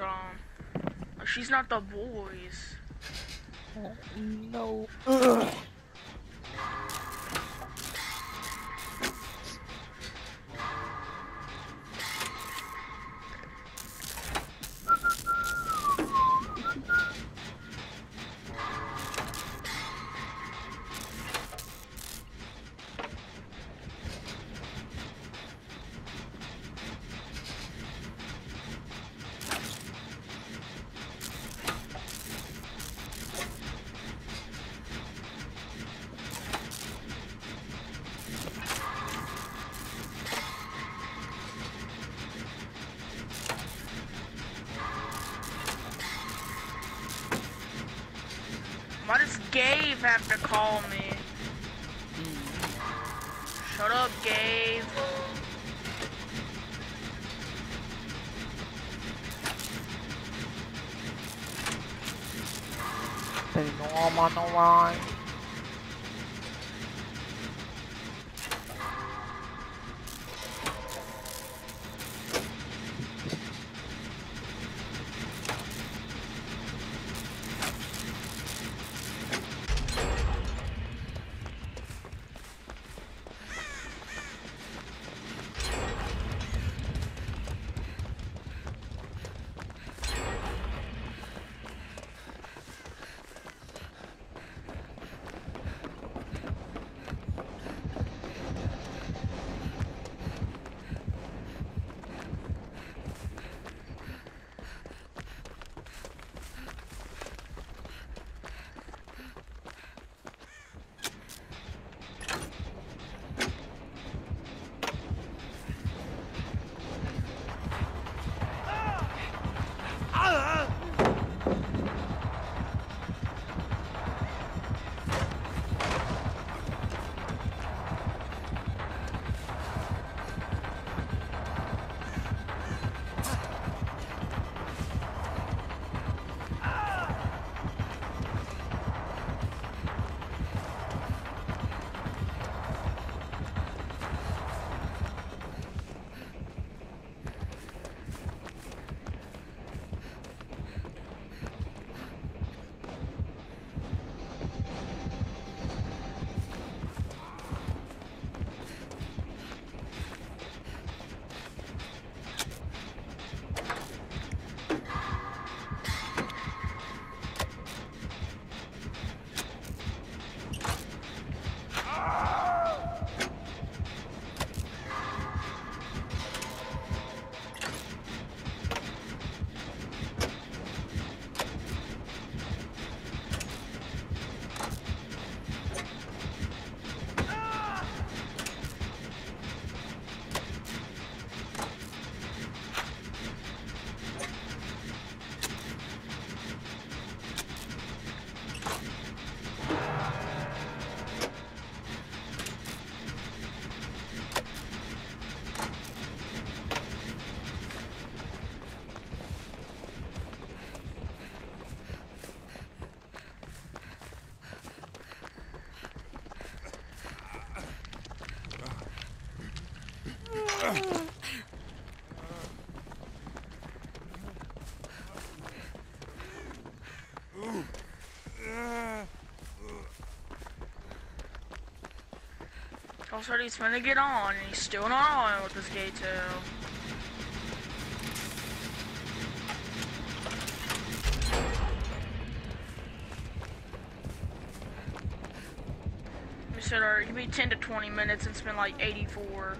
Um, she's not the boys. No. Why does Gabe have to call me? Shut up, Gabe. Say no, I'm on the line. Said he's gonna get on, and he's still not on with this gate too. We said, alright, give me 10 to 20 minutes and spend like 84.